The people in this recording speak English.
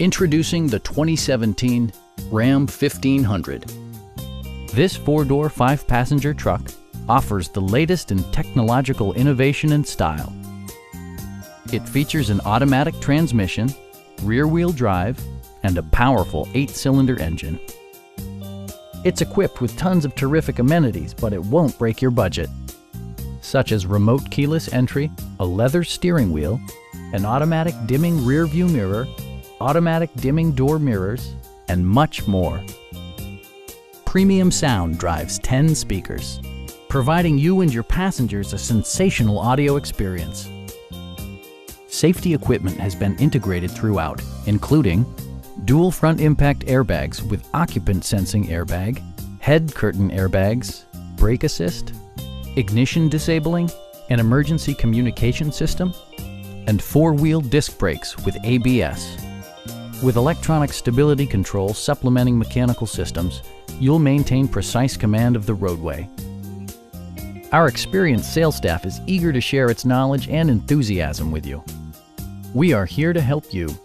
Introducing the 2017 Ram 1500. This four-door, five-passenger truck offers the latest in technological innovation and style. It features an automatic transmission, rear-wheel drive, and a powerful eight-cylinder engine. It's equipped with tons of terrific amenities, but it won't break your budget, such as remote keyless entry, a leather steering wheel, an automatic dimming rear view mirror, automatic dimming door mirrors, and much more. Premium sound drives 10 speakers, providing you and your passengers a sensational audio experience. Safety equipment has been integrated throughout, including dual front impact airbags with occupant sensing airbag, head curtain airbags, brake assist, ignition disabling, an emergency communication system, and four-wheel disc brakes with ABS. With electronic stability control supplementing mechanical systems, you'll maintain precise command of the roadway. Our experienced sales staff is eager to share its knowledge and enthusiasm with you. We are here to help you